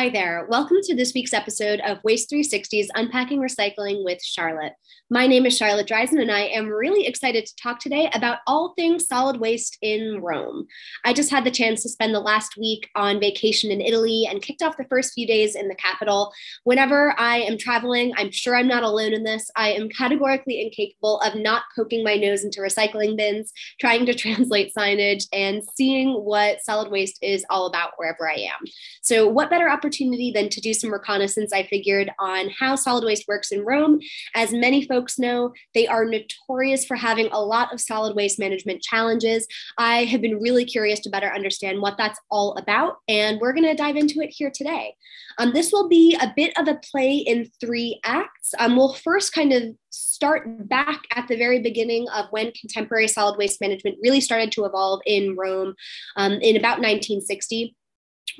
Hi there. Welcome to this week's episode of Waste 360's Unpacking Recycling with Charlotte. My name is Charlotte Dreizen, and I am really excited to talk today about all things solid waste in Rome. I just had the chance to spend the last week on vacation in Italy and kicked off the first few days in the capital. Whenever I am traveling, I'm sure I'm not alone in this. I am categorically incapable of not poking my nose into recycling bins, trying to translate signage, and seeing what solid waste is all about wherever I am. So, what better opportunity than to do some reconnaissance, I figured, on how solid waste works in Rome. As many folks know, they are notorious for having a lot of solid waste management challenges. I have been really curious to better understand what that's all about, and we're going to dive into it here today. Um, this will be a bit of a play in three acts. Um, we'll first kind of start back at the very beginning of when contemporary solid waste management really started to evolve in Rome um, in about 1960.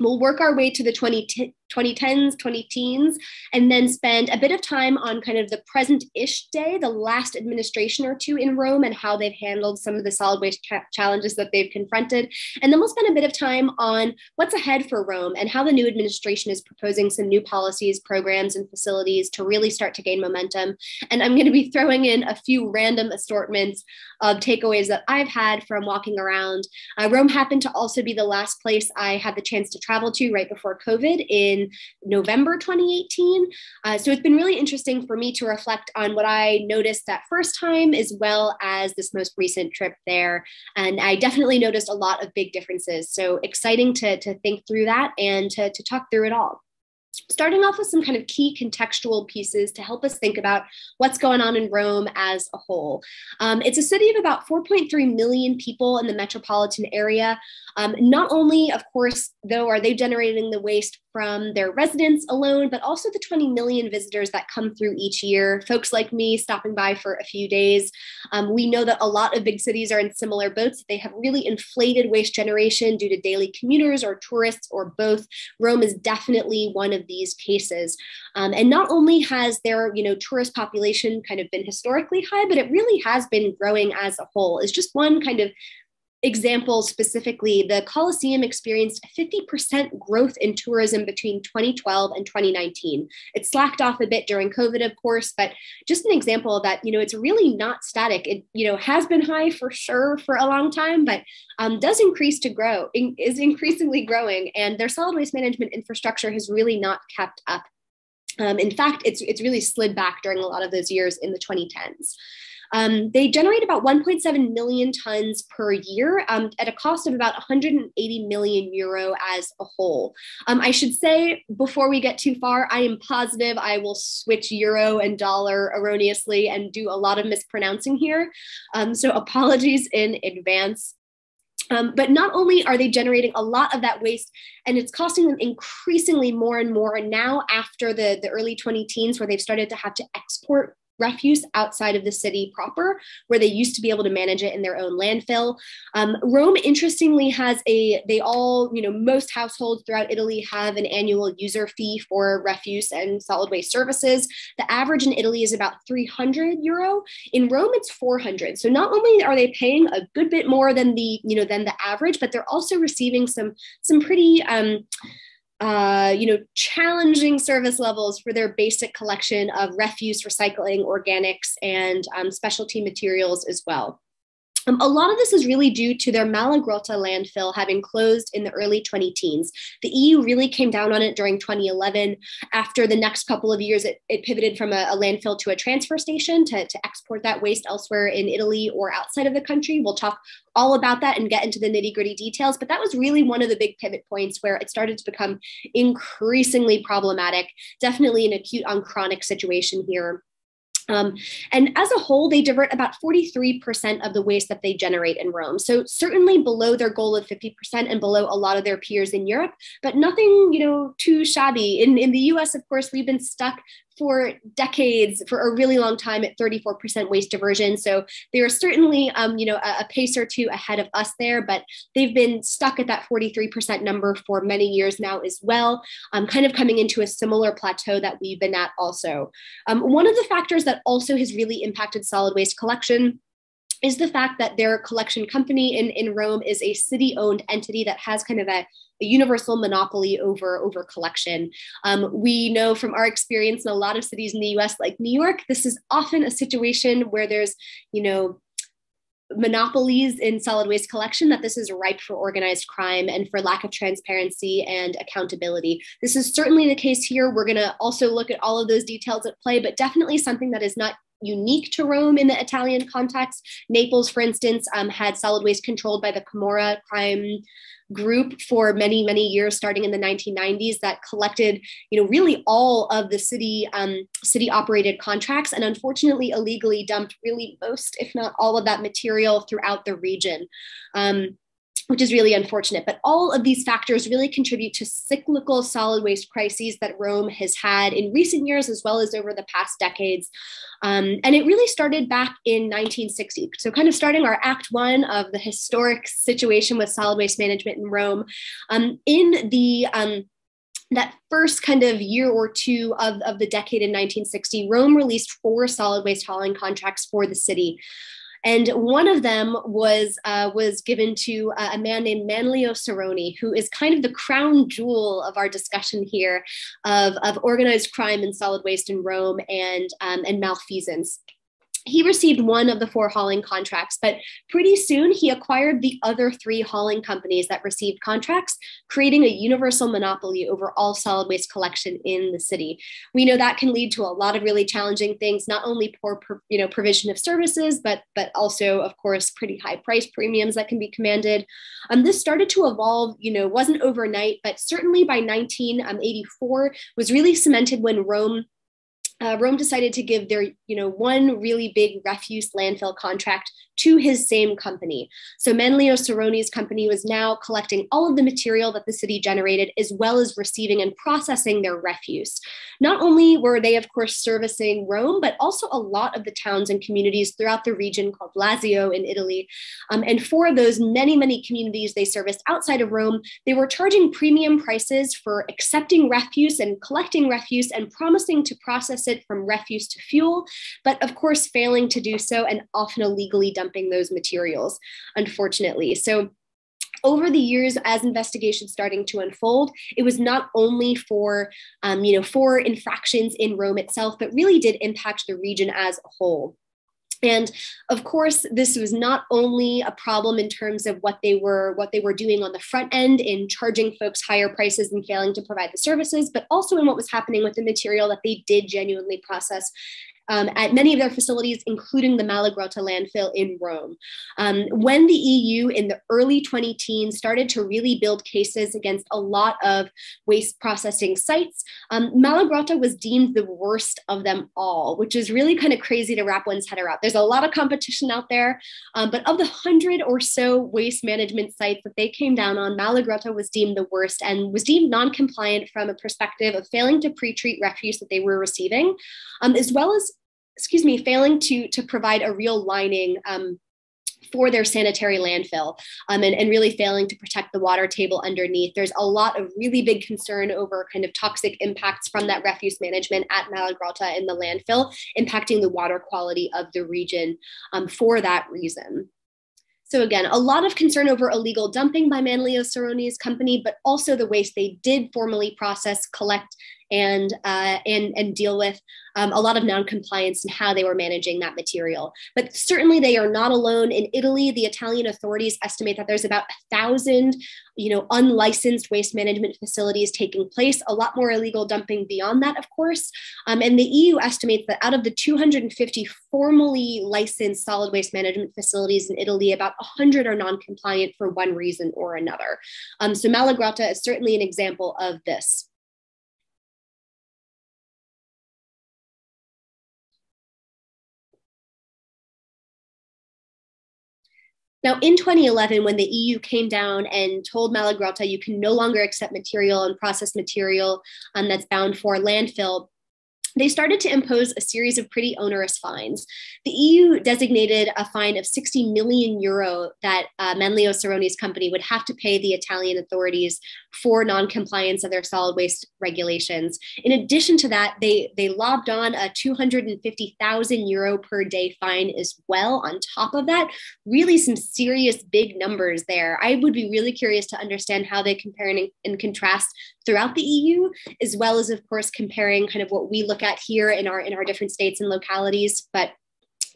We'll work our way to the 20, 2010s, 20 teens, and then spend a bit of time on kind of the present ish day, the last administration or two in Rome, and how they've handled some of the solid waste cha- challenges that they've confronted. And then we'll spend a bit of time on what's ahead for Rome and how the new administration is proposing some new policies, programs, and facilities to really start to gain momentum. And I'm going to be throwing in a few random assortments of takeaways that I've had from walking around. Uh, Rome happened to also be the last place I had the chance to travel to right before COVID in November 2018. Uh, so it's been really interesting for me to reflect on what I noticed that first time as well as this most recent trip there. And I definitely noticed a lot of big differences. So exciting to, to think through that and to, to talk through it all starting off with some kind of key contextual pieces to help us think about what's going on in Rome as a whole. Um, it's a city of about 4.3 million people in the metropolitan area. Um, not only, of course, though, are they generating the waste from their residents alone, but also the 20 million visitors that come through each year, folks like me stopping by for a few days. Um, we know that a lot of big cities are in similar boats. They have really inflated waste generation due to daily commuters or tourists or both. Rome is definitely one of these cases. Um, and not only has their you know tourist population kind of been historically high, but it really has been growing as a whole. Is just one kind of example specifically, the Colosseum experienced 50% growth in tourism between 2012 and 2019. It slacked off a bit during COVID, of course, but just an example that, you know, it's really not static. It, you know, has been high for sure for a long time, but um, does increase to grow, in, is increasingly growing. And their solid waste management infrastructure has really not kept up. Um, in fact, it's, it's really slid back during a lot of those years in the 2010s. Um, they generate about 1.7 million tons per year um, at a cost of about 180 million euro as a whole. Um, I should say before we get too far, I am positive I will switch euro and dollar erroneously and do a lot of mispronouncing here. Um, so apologies in advance. Um, but not only are they generating a lot of that waste and it's costing them increasingly more and more And now after the, the early 20 teens where they've started to have to export refuse outside of the city proper, where they used to be able to manage it in their own landfill. Um, Rome, interestingly, has a, they all, you know, most households throughout Italy have an annual user fee for refuse and solid waste services. The average in Italy is about 300 euro. In Rome, it's 400. So not only are they paying a good bit more than the, you know, than the average, but they're also receiving some, some pretty, um, uh, you know, challenging service levels for their basic collection of refuse, recycling, organics, and um, specialty materials as well. Um, a lot of this is really due to their Malagrotta landfill having closed in the early 20 teens. The EU really came down on it during 2011. After the next couple of years, it, it pivoted from a, a, landfill to a transfer station to, to export that waste elsewhere in Italy or outside of the country. We'll talk all about that and get into the nitty gritty details, but that was really one of the big pivot points where it started to become increasingly problematic, definitely an acute on chronic situation here. Um, and as a whole, they divert about 43% of the waste that they generate in Rome. So certainly below their goal of 50% and below a lot of their peers in Europe, but nothing, you know, too shabby. In, in the US, of course, we've been stuck for decades, for a really long time at 34% waste diversion. So they are certainly, um, you know, a, a, pace or two ahead of us there, but they've been stuck at that 43% number for many years now as well, um, kind of coming into a similar plateau that we've been at also. Um, one of the factors that also has really impacted solid waste collection is the fact that their collection company in, in Rome is a city owned entity that has kind of a, a universal monopoly over, over collection. Um, we know from our experience in a lot of cities in the US, like New York, this is often a situation where there's, you know, monopolies in solid waste collection that this is ripe for organized crime and for lack of transparency and accountability. This is certainly the case here. We're going to also look at all of those details at play, but definitely something that is not unique to Rome in the Italian context. Naples, for instance, um, had solid waste controlled by the Camorra crime group for many many years starting in the 1990s that collected you know really all of the city um, city operated contracts and unfortunately illegally dumped really most if not all of that material throughout the region um, which is really unfortunate. But all of these factors really contribute to cyclical solid waste crises that Rome has had in recent years, as well as over the past decades. Um, and it really started back in 1960. So, kind of starting our act one of the historic situation with solid waste management in Rome. Um, in the um, that first kind of year or two of, of the decade in 1960, Rome released four solid waste hauling contracts for the city. And one of them was uh, was given to a man named Manlio Cerroni, who is kind of the crown jewel of our discussion here of, of organized crime and solid waste in Rome and, um, and malfeasance he received one of the four hauling contracts, but pretty soon he acquired the other three hauling companies that received contracts, creating a universal monopoly over all solid waste collection in the city. We know that can lead to a lot of really challenging things, not only poor you know, provision of services, but, but also, of course, pretty high price premiums that can be commanded. Um, this started to evolve, you know, wasn't overnight, but certainly by 1984 was really cemented when Rome uh, Rome decided to give their, you know, one really big refuse landfill contract to his same company. So Manlio Cerroni's company was now collecting all of the material that the city generated, as well as receiving and processing their refuse. Not only were they, of course, servicing Rome, but also a lot of the towns and communities throughout the region called Lazio in Italy. Um, and for those many, many communities they serviced outside of Rome, they were charging premium prices for accepting refuse and collecting refuse and promising to process it from refuse to fuel, but of course, failing to do so and often illegally dumping those materials, unfortunately. So over the years as investigations starting to unfold it was not only for um, you know for infractions in rome itself but really did impact the region as a whole and of course this was not only a problem in terms of what they were what they were doing on the front end in charging folks higher prices and failing to provide the services but also in what was happening with the material that they did genuinely process um, at many of their facilities, including the Malagrotta landfill in Rome. Um, when the EU in the early 20 teens started to really build cases against a lot of waste processing sites, um, Malagrotta was deemed the worst of them all, which is really kind of crazy to wrap one's head around. There's a lot of competition out there, um, but of the hundred or so waste management sites that they came down on, Malagrotta was deemed the worst and was deemed non-compliant from a perspective of failing to pre-treat refuse that they were receiving, um, as well as excuse me, failing to to provide a real lining um, for their sanitary landfill um, and, and really failing to protect the water table underneath. There's a lot of really big concern over kind of toxic impacts from that refuse management at Malagrotta in the landfill, impacting the water quality of the region um, for that reason. So again, a lot of concern over illegal dumping by Manlio Cerroni's company, but also the waste they did formally process, collect, and uh, and and deal with um, a lot of non-compliance and how they were managing that material. But certainly they are not alone. In Italy, the Italian authorities estimate that there's about a thousand, you know, unlicensed waste management facilities taking place. A lot more illegal dumping beyond that, of course. Um, and the EU estimates that out of the 250 formally licensed solid waste management facilities in Italy, about 100 are non-compliant for one reason or another. Um, so Malagrotta is certainly an example of this. Now, in 2011, when the EU came down and told Malagrotta you can no longer accept material and process material um, that's bound for landfill, they started to impose a series of pretty onerous fines. The EU designated a fine of 60 million euro that uh, Manlio Cerroni's company would have to pay the Italian authorities for non-compliance of their solid waste regulations. In addition to that, they they lobbed on a 250,000 euro per day fine as well. On top of that, really some serious big numbers there. I would be really curious to understand how they compare and, and contrast throughout the EU, as well as of course comparing kind of what we look at here in our in our different states and localities. But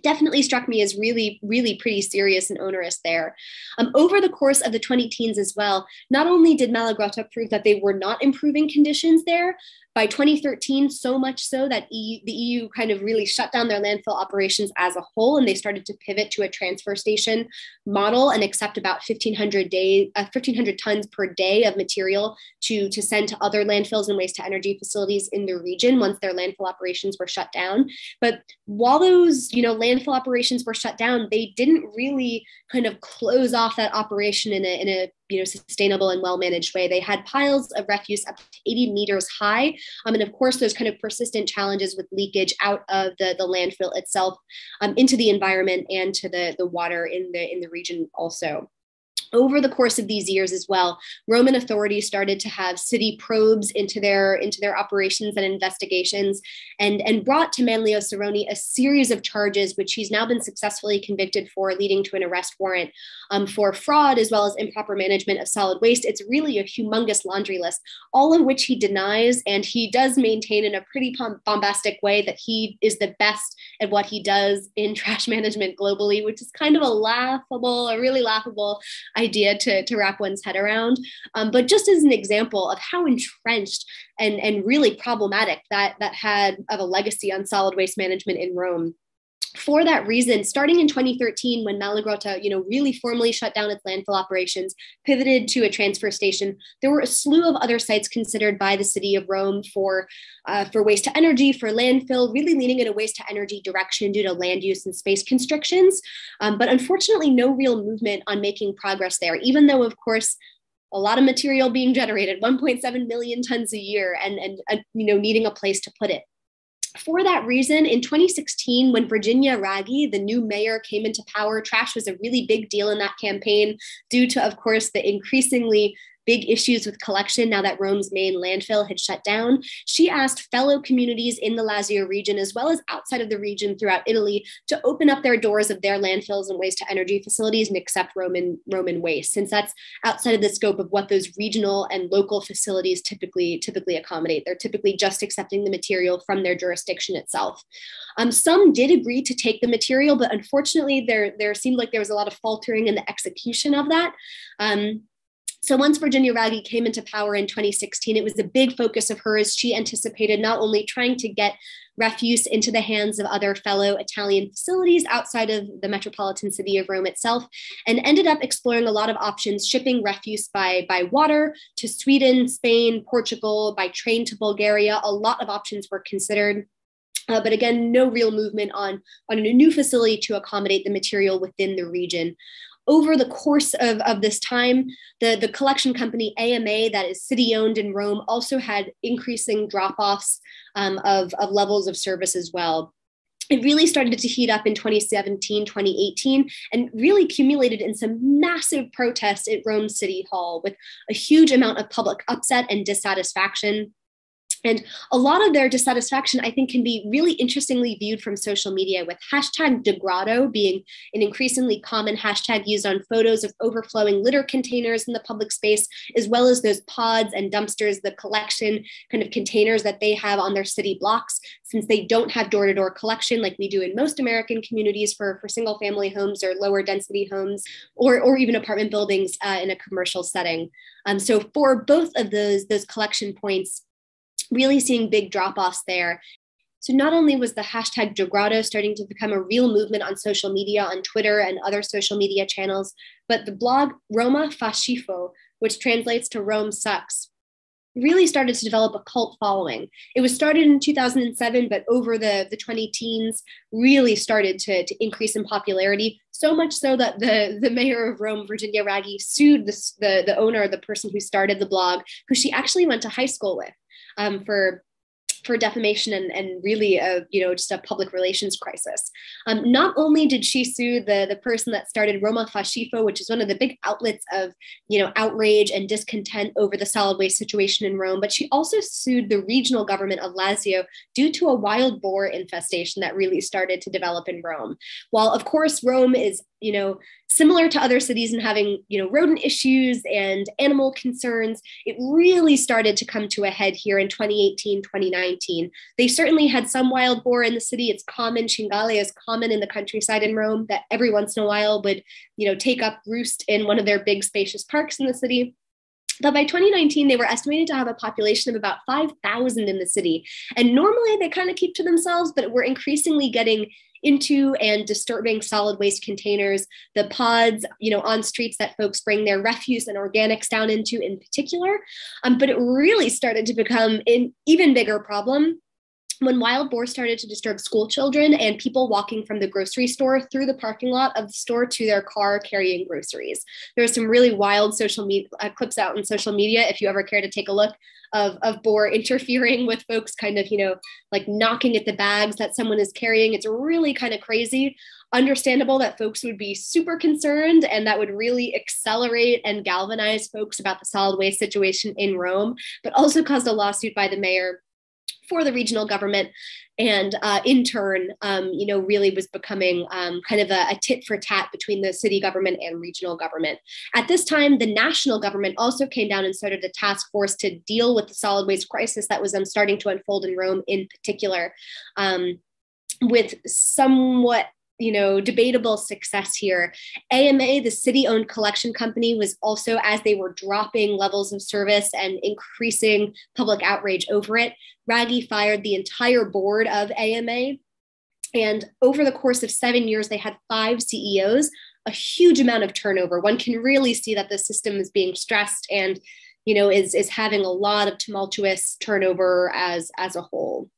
definitely struck me as really, really pretty serious and onerous there. Um, over the course of the 20 teens as well, not only did Malagrotta prove that they were not improving conditions there, by 2013, so much so that EU, the EU kind of really shut down their landfill operations as a whole, and they started to pivot to a transfer station model and accept about 1,500 day, uh, 1,500 tons per day of material to to send to other landfills and waste to energy facilities in the region once their landfill operations were shut down. But while those you know landfill operations were shut down, they didn't really kind of close off that operation in a in a you know sustainable and well managed way. They had piles of refuse up to 80 meters high. Um, and of course those kind of persistent challenges with leakage out of the, the landfill itself um, into the environment and to the, the water in the in the region also over the course of these years as well roman authorities started to have city probes into their into their operations and investigations and and brought to manlio cerroni a series of charges which he's now been successfully convicted for leading to an arrest warrant um, for fraud as well as improper management of solid waste. It's really a humongous laundry list all of which he denies and he does maintain in a pretty bombastic way that he is the best at what he does in trash management globally which is kind of a laughable a really laughable idea to, to wrap one's head around. Um, but just as an example of how entrenched and, and really problematic that, that had of a legacy on solid waste management in Rome for that reason, starting in 2013, when Malagrotta, you know, really formally shut down its landfill operations, pivoted to a transfer station, there were a slew of other sites considered by the city of Rome for uh, for waste to energy, for landfill, really leaning in a waste to energy direction due to land use and space constrictions. Um, but unfortunately, no real movement on making progress there, even though, of course, a lot of material being generated 1.7 million tons a year and and you know needing a place to put it for that reason, in 2016, when Virginia Raggi, the new mayor, came into power, trash was a really big deal in that campaign due to, of course, the increasingly big issues with collection now that Rome's main landfill had shut down, she asked fellow communities in the Lazio region, as well as outside of the region throughout Italy, to open up their doors of their landfills and waste to energy facilities and accept Roman, Roman waste, since that's outside of the scope of what those regional and local facilities typically, typically accommodate. They're typically just accepting the material from their jurisdiction itself. Um, some did agree to take the material, but unfortunately, there, there seemed like there was a lot of faltering in the execution of that. Um, so once Virginia Raggi came into power in 2016, it was a big focus of hers. She anticipated not only trying to get refuse into the hands of other fellow Italian facilities outside of the metropolitan city of Rome itself, and ended up exploring a lot of options, shipping refuse by, by water to Sweden, Spain, Portugal, by train to Bulgaria. A lot of options were considered. Uh, but again, no real movement on, on a new facility to accommodate the material within the region over the course of, of this time, the, the collection company AMA, that is city owned in Rome, also had increasing drop offs um, of, of levels of service as well. It really started to heat up in 2017, 2018, and really accumulated in some massive protests at Rome City Hall with a huge amount of public upset and dissatisfaction and a lot of their dissatisfaction, I think, can be really interestingly viewed from social media, with hashtag degrado being an increasingly common hashtag used on photos of overflowing litter containers in the public space, as well as those pods and dumpsters, the collection kind of containers that they have on their city blocks, since they don't have door to door collection like we do in most American communities for, for single family homes or lower density homes, or, or even apartment buildings uh, in a commercial setting. Um, so, for both of those, those collection points, really seeing big drop offs there. So not only was the hashtag Degrado starting to become a real movement on social media, on Twitter and other social media channels, but the blog Roma fa schifo, which translates to Rome sucks, really started to develop a cult following. It was started in 2007, but over the, the 20 teens really started to, to increase in popularity, so much so that the, the mayor of Rome, Virginia Raggi, sued the, the, the owner, the person who started the blog, who she actually went to high school with um, for for defamation and, and really a you know just a public relations crisis. Um, not only did she sue the the person that started Roma Fa Schifo, which is one of the big outlets of you know outrage and discontent over the solid waste situation in Rome, but she also sued the regional government of Lazio due to a wild boar infestation that really started to develop in Rome. While of course Rome is you know similar to other cities in having you know rodent issues and animal concerns it really started to come to a head here in 2018 2019 they certainly had some wild boar in the city. It's common cinghiale is common in the countryside in rome that every once in a while would you know take up roost in one of their big spacious parks in the city. But by 2019, they were estimated to have a population of about 5,000 in the city. And normally they kind of keep to themselves, but we're increasingly getting into and disturbing solid waste containers, the pods, you know, on streets that folks bring their refuse and organics down into in particular. Um, but it really started to become an even bigger problem when wild boar started to disturb school children and people walking from the grocery store through the parking lot of the store to their car carrying groceries. There are some really wild social media uh, clips out in social media if you ever care to take a look of, of boar interfering with folks kind of, you know, like knocking at the bags that someone is carrying. It's really kind of crazy. Understandable that folks would be super concerned and that would really accelerate and galvanize folks about the solid waste situation in Rome, but also caused a lawsuit by the mayor for the regional government. And uh, in turn um, you know really was becoming um, kind of a, a, tit for tat between the city government and regional government. At this time the national government also came down and started a task force to deal with the solid waste crisis that was um, starting to unfold in rome in particular um, with somewhat you know debatable success here. Ama the city owned collection company was also as they were dropping levels of service and increasing public outrage over it raggi fired the entire board of ama and over the course of seven years they had five ceos a huge amount of turnover. One can really see that the system is being stressed and you know is is having a lot of tumultuous turnover as as a whole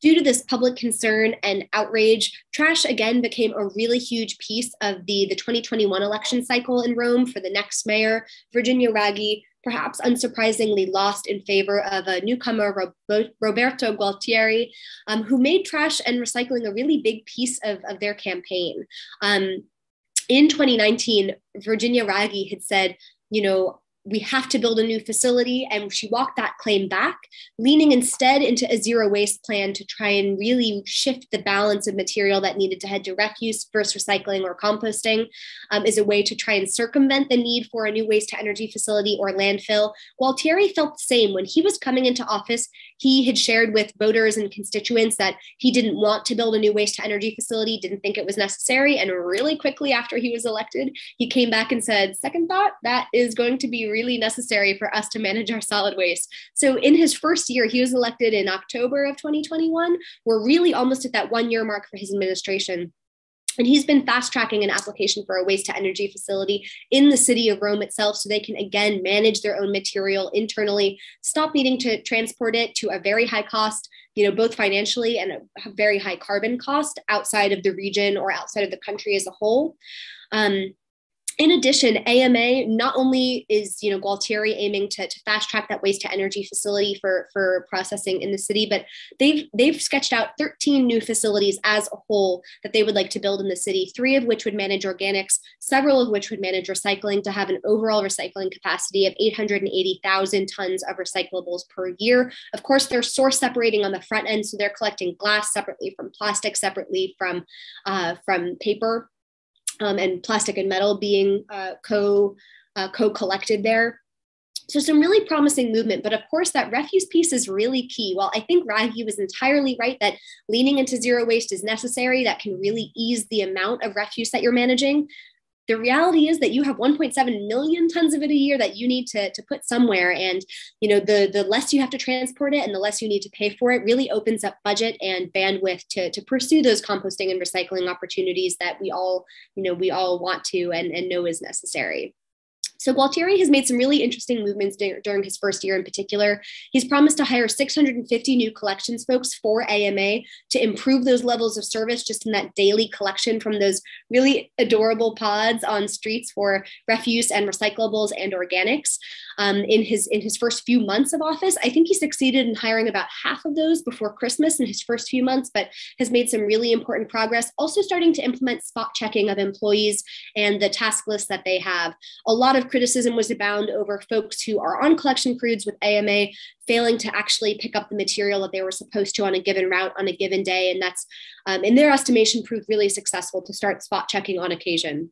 Due to this public concern and outrage, trash again became a really huge piece of the, the 2021 election cycle in Rome for the next mayor. Virginia Raggi, perhaps unsurprisingly, lost in favor of a newcomer, Roberto Gualtieri, um, who made trash and recycling a really big piece of, of their campaign. Um, in 2019, Virginia Raggi had said, you know, we have to build a new facility. And she walked that claim back, leaning instead into a zero waste plan to try and really shift the balance of material that needed to head to refuse versus recycling or composting um, is a way to try and circumvent the need for a new waste to energy facility or landfill. Gualtieri felt the same when he was coming into office. He had shared with voters and constituents that he didn't want to build a new waste to energy facility, didn't think it was necessary. And really quickly after he was elected, he came back and said, Second thought, that is going to be really necessary for us to manage our solid waste. So in his first year, he was elected in October of 2021. We're really almost at that one year mark for his administration. And he's been fast tracking an application for a waste to energy facility in the city of Rome itself so they can again manage their own material internally, stop needing to transport it to a very high cost, you know, both financially and a very high carbon cost outside of the region or outside of the country as a whole. Um, in addition, AMA not only is you know Gualtieri aiming to, to fast track that waste to energy facility for for processing in the city, but they've they've sketched out 13 new facilities as a whole that they would like to build in the city. Three of which would manage organics, several of which would manage recycling to have an overall recycling capacity of 880,000 tons of recyclables per year. Of course, they're source separating on the front end, so they're collecting glass separately from plastic, separately from uh, from paper um, and plastic and metal being uh, co uh, co collected there. So some really promising movement, but of course that refuse piece is really key. While I think Raggi was entirely right that leaning into zero waste is necessary, that can really ease the amount of refuse that you're managing the reality is that you have 1.7 million tons of it a year that you need to, to put somewhere. And you know the the less you have to transport it and the less you need to pay for it really opens up budget and bandwidth to, to pursue those composting and recycling opportunities that we all you know we all want to and, and know is necessary So Gualtieri has made some really interesting movements during his first year in particular. He's promised to hire 650 new collections folks for AMA to improve those levels of service just in that daily collection from those really adorable pods on streets for refuse and recyclables and organics. Um, in his in his first few months of office, I think he succeeded in hiring about half of those before Christmas in his first few months, but has made some really important progress. Also starting to implement spot checking of employees and the task list that they have. A lot of criticism was abound over folks who are on collection crews with AMA failing to actually pick up the material that they were supposed to on a given route on a given day. And that's, um, in their estimation, proved really successful to start spot checking on occasion.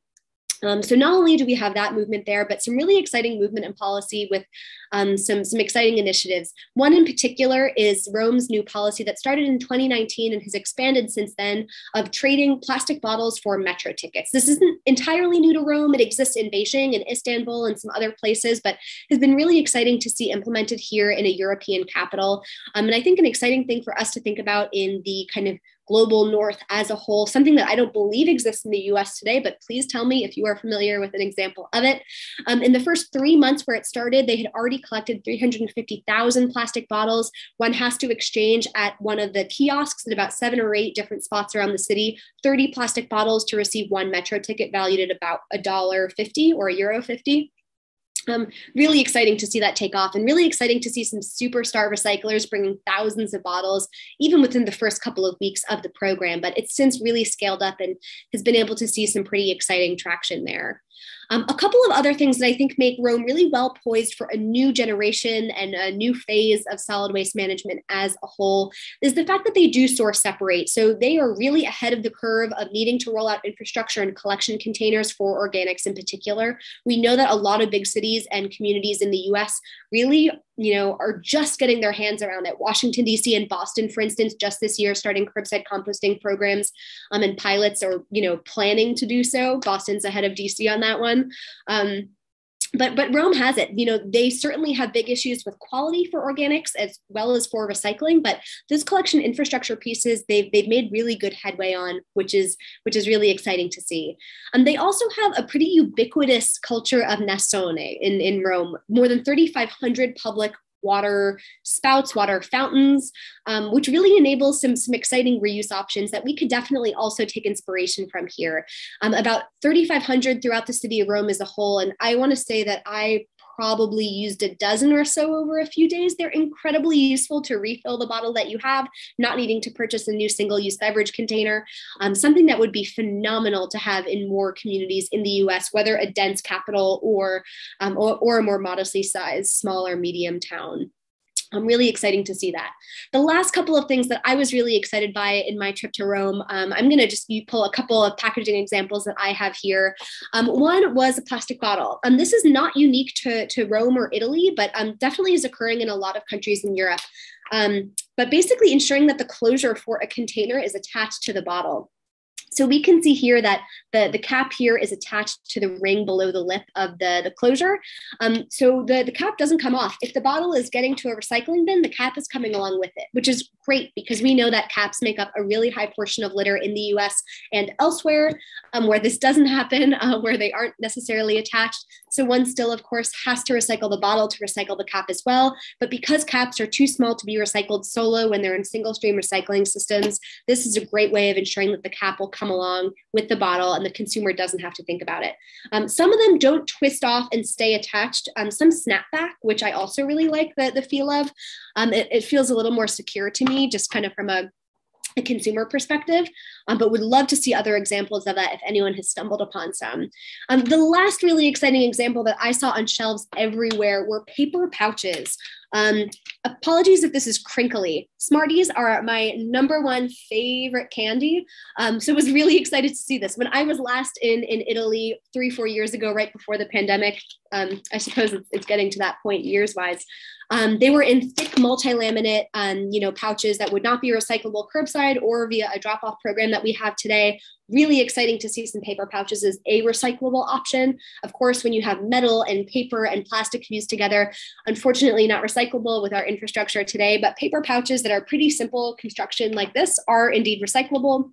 Um, so not only do we have that movement there, but some really exciting movement and policy with um, some, some exciting initiatives. One in particular is Rome's new policy that started in 2019 and has expanded since then of trading plastic bottles for metro tickets. This isn't entirely new to Rome. It exists in Beijing and Istanbul and some other places, but has been really exciting to see implemented here in a European capital. Um, and I think an exciting thing for us to think about in the kind of global north as a whole, something that I don't believe exists in the US today, but please tell me if you are familiar with an example of it. Um, in the first three months where it started, they had already collected 350,000 plastic bottles. One has to exchange at one of the kiosks at about seven or eight different spots around the city, 30 plastic bottles to receive one metro ticket valued at about a dollar 50 or a euro 50. Um, really exciting to see that take off and really exciting to see some superstar recyclers bringing thousands of bottles even within the first couple of weeks of the program but it's since really scaled up and has been able to see some pretty exciting traction there um, a couple of other things that I think make Rome really well poised for a new generation and a new phase of solid waste management as a whole is the fact that they do source separate. So they are really ahead of the curve of needing to roll out infrastructure and collection containers for organics in particular. We know that a lot of big cities and communities in the US really you know, are just getting their hands around it. Washington, D.C. and Boston, for instance, just this year starting curbside composting programs um, and pilots are, you know, planning to do so. Boston's ahead of D.C. on that one. Um, but but Rome has it. You know, they certainly have big issues with quality for organics as well as for recycling. But those collection infrastructure pieces, they've they've made really good headway on, which is which is really exciting to see. And um, they also have a pretty ubiquitous culture of nasone in in Rome. More than 3,500 public water spouts, water fountains, um, which really enables some, some exciting reuse options that we could definitely also take inspiration from here. Um, about 3,500 throughout the city of Rome as a whole. And I want to say that I probably used a dozen or so over a few days. They're incredibly useful to refill the bottle that you have, not needing to purchase a new single use beverage container. Um, something that would be phenomenal to have in more communities in the US, whether a dense capital or, um, or, or a more modestly sized, smaller, medium town. I'm really exciting to see that. The last couple of things that I was really excited by in my trip to Rome, um, I'm going to just pull a couple of packaging examples that I have here. Um, one was a plastic bottle. Um, this is not unique to, to Rome or Italy, but um, definitely is occurring in a lot of countries in Europe. Um, but basically ensuring that the closure for a container is attached to the bottle. So we can see here that the, the cap here is attached to the ring below the lip of the, the closure. Um, so the, the cap doesn't come off. If the bottle is getting to a recycling bin, the cap is coming along with it, which is great because we know that caps make up a really high portion of litter in the US and elsewhere um, where this doesn't happen, uh, where they aren't necessarily attached. So one still, of course, has to recycle the bottle to recycle the cap as well. But because caps are too small to be recycled solo when they're in single stream recycling systems, this is a great way of ensuring that the cap will come along with the bottle and the consumer doesn't have to think about it. Um, some of them don't twist off and stay attached. Um, some snap back, which I also really like the, the feel of. Um, it, it feels a little more secure to me, just kind of from a a consumer perspective, um, but would love to see other examples of that if anyone has stumbled upon some. Um, the last really exciting example that I saw on shelves everywhere were paper pouches. Um, apologies if this is crinkly. Smarties are my number one favorite candy. Um, so was really excited to see this. When I was last in, in Italy three, four years ago, right before the pandemic, um, I suppose it's, it's, getting to that point years wise. Um, they were in thick multi-laminate, um, you know, pouches that would not be recyclable curbside or via a drop-off program that we have today really exciting to see some paper pouches as a recyclable option. Of course, when you have metal and paper and plastic fused together, unfortunately not recyclable with our infrastructure today, but paper pouches that are pretty simple construction like this are indeed recyclable.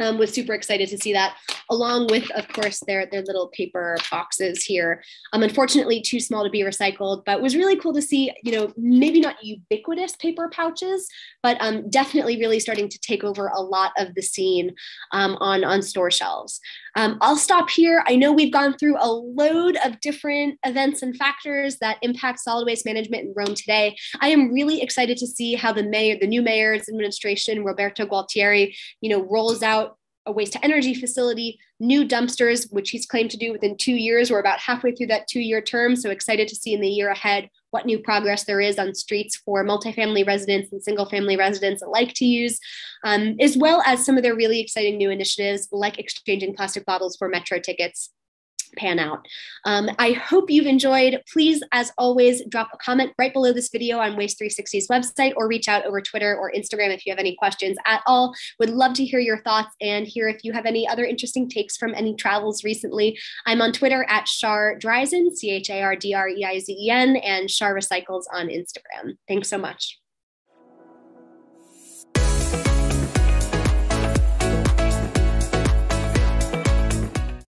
Um, was super excited to see that, along with, of course, their their little paper boxes here. Um, unfortunately, too small to be recycled, but was really cool to see. You know, maybe not ubiquitous paper pouches, but um, definitely really starting to take over a lot of the scene um, on on store shelves. Um, I'll stop here. I know we've gone through a load of different events and factors that impact solid waste management in Rome today. I am really excited to see how the mayor, the new mayor's administration, Roberto Gualtieri, you know, rolls out a waste to energy facility, new dumpsters, which he's claimed to do within two years. We're about halfway through that two year term. So excited to see in the year ahead what new progress there is on streets for multifamily residents and single family residents alike to use, um, as well as some of their really exciting new initiatives like exchanging plastic bottles for metro tickets pan out. Um, I hope you've enjoyed. Please, as always, drop a comment right below this video on Waste 360's website or reach out over Twitter or Instagram if you have any questions at all. Would love to hear your thoughts and hear if you have any other interesting takes from any travels recently. I'm on Twitter at Char Dreizen, C H A R D R E I Z E N, and Char Recycles on Instagram. Thanks so much.